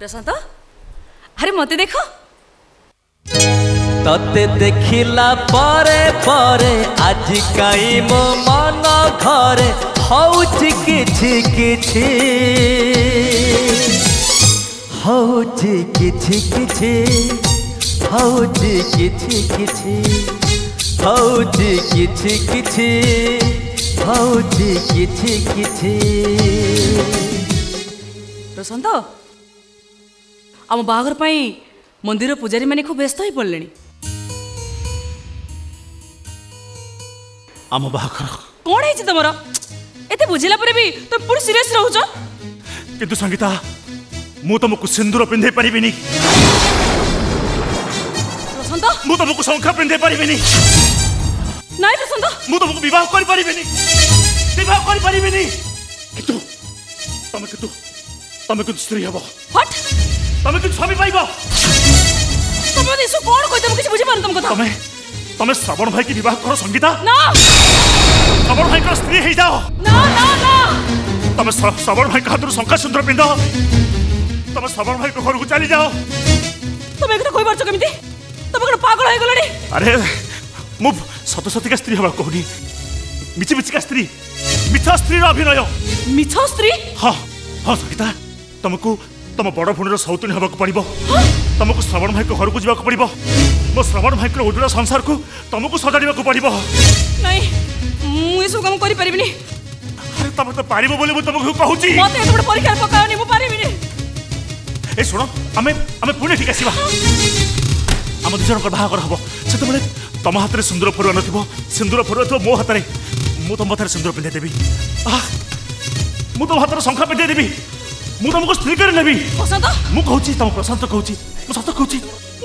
प्रशांत अरे मते देख तते देखिला परे परे आज काई मो मन घरे प्रशांत आम बाघर पर मंदिर पूजारी मैंने खूब व्यस्त हो पड़े आम बाघर कौन है तुम एत बुझेला भी तुम पूरी सीरियस रोच किंतु संगीता मु सिंदूर पिंधे पारि तुमको शंखा पिंधे पारि नहीं प्रशांत मु तुमको विवाह कर पारि विवाह स्त्री हबो তুমি কি ছবি পাইব তুমি মতে এসব কোন কই তুমি কিছু বুঝি পারো তুমি কথা তুমি তুমি শ্রাবণ ভাই কি বিবাহ করো সঙ্গীতা না শ্রাবণ ভাই কর স্ত্রী হই যাও না না না তুমি শ্রাবণ ভাই হাতରୁ শঙ্কা সুন্দর পিন্দ তুমি শ্রাবণ ভাই ঘরକୁ চালি যাও তুমি একটু কই পারছো কেমিতি তুমি কোন পাগল হয়ে গলনি আরে মু সত সতিকা স্ত্রী হবা কোহনি মিছি মিছিকা স্ত্রী মিছ স্ত্রীর অভিনয় মিছ স্ত্রী হ্যাঁ হ্যাঁ সঙ্গীতা তোমাকে ତମ ବଡ଼ ଭଉଣୀର ସୌତୁଣୀ ହେବାକୁ ପଡ଼ିବ ତମକୁ ଶ୍ରବଣ ଭାଇଙ୍କ ଘରକୁ ଯିବାକୁ ପଡ଼ିବ ମୋ ଶ୍ରବଣ ଭାଇଙ୍କର ଉଜ୍ଜଳ ସଂସାରକୁ ତମକୁ ସଜାଡ଼ିବାକୁ ପଡ଼ିବ ନାଇଁ ମୁଁ ଏସବୁ କାମ କରିପାରିବିନି ଆରେ ତମେ ତ ପାରିବ ବୋଲି ମୁଁ ତମକୁ କହୁଛି ମୋତେ ଏସବୁ ପରୀକ୍ଷାରେ ପକାଅନି ମୁଁ ପାରିବିନି ଏ ଶୁଣ ଆମେ ଆମେ ପୁଣି ଏଠିକି ଆସିବା ଆମ ଦୁଇ ଜଣଙ୍କର ବାହାଘର ହବ ସେତେବେଳେ ତମ ହାତରେ ସିନ୍ଦୁର ଫରୁଆ ନଥିବ ସିନ୍ଦୁର ଫରୁଆ ଥିବ ମୋ ହାତରେ ମୁଁ ତମ ହାତରେ ସିନ୍ଦୁର ପିନ୍ଧେଇ ଦେବି ମୁଁ ତମ ହାତରେ ଶଙ୍ଖା ପିନ୍ଧେଇ ଦେବି ମୁଁ ତମକୁ ସ୍ତ୍ରୀକରେ ନେବି ପ୍ରଶାନ୍ତ ମୁଁ କହୁଛି ତମ ପ୍ରଶାନ୍ତ କହୁଛି ମୁଁ ସତ କହୁଛି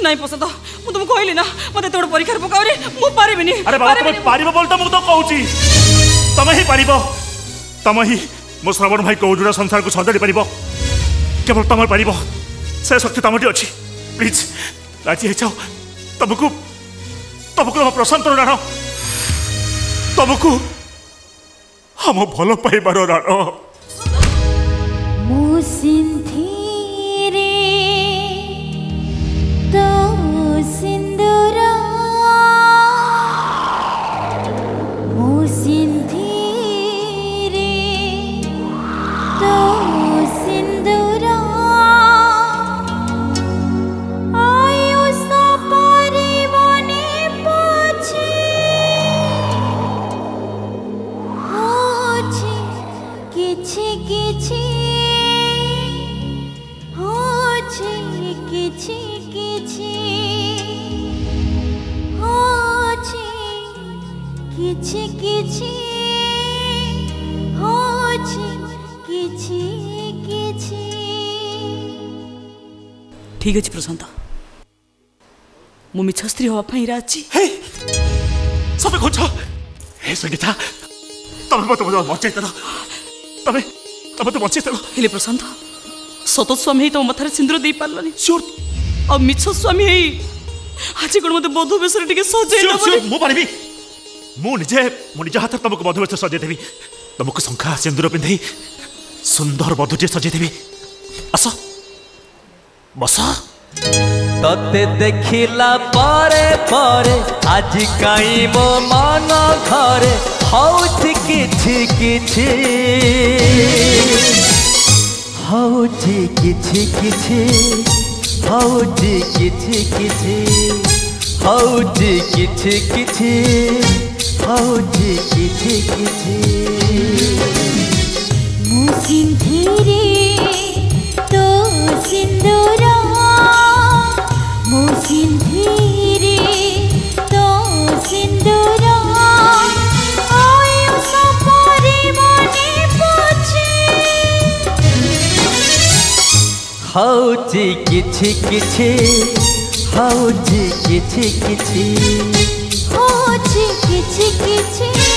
ନାଇଁ ପ୍ରଶାନ୍ତ ମୁଁ ତମକୁ କହିଲି ନା ମୋତେ ଏତେ ଗୋଟେ ପରୀକ୍ଷାରେ ପକାଉନି ମୁଁ ପାରିବିନି ଆରେ ବାବା ତମେ ପାରିବ ବୋଲି ତ ମୁଁ ତ କହୁଛି ତମେ ହିଁ ପାରିବ ତମେ ହିଁ ମୋ ଶ୍ରବଣ ଭାଇ କୌଜୁଡ଼ା ସଂସାରକୁ ସଜାଡ଼ି ପାରିବ କେବଳ ତମେ ପାରିବ ସେ ଶକ୍ତି ତମଠି ଅଛି ପ୍ଲିଜ୍ ରାଜି ହେଇଯାଅ ତମକୁ ତମକୁ ତମ ପ୍ରଶାନ୍ତର ରାଣ ତମକୁ ଆମ ଭଲ ପାଇବାର ରାଣ ଠିକ୍ ଅଛି ପ୍ରଶାନ୍ତ ମୁଁ ମିଛ ସ୍ତ୍ରୀ ହେବା ପାଇଁ ଇରା ଅଛି ସबै खोଜ हे सङ्गीता तपाईँ म तपाईँलाई मचाइदिएर তবে তবে তো বঞ্চিত হলে প্রশান্ত সত স্বামী হয়ে তোমার মাথায় সিন্দুর দিয়ে পারলানি সিওর আর মিছ স্বামী হয়ে আজি কোন মতে বধ বেশরে টিকে সজাই মু পারিবি মু নিজে মু নিজ হাতে তোমাকে বধ বেশ সজাই দেবি তোমাকে শঙ্খা সিন্দুর পিঁধাই সুন্দর বধুটিয়ে সজাই দেবি আস বস তোতে দেখিলা পরে পরে আজি কাই মো মন ঘরে হাও ঝিকিছি কিছি হাও ঝিকিছি কিছি হাও ঝিকিছি কিছি হাও ঝিকিছি কিছি হাও ঝিকিছি কিছি হাউচি কিছি কিছি হাউচি কিছি কিছি হাউচি কিছি কিছি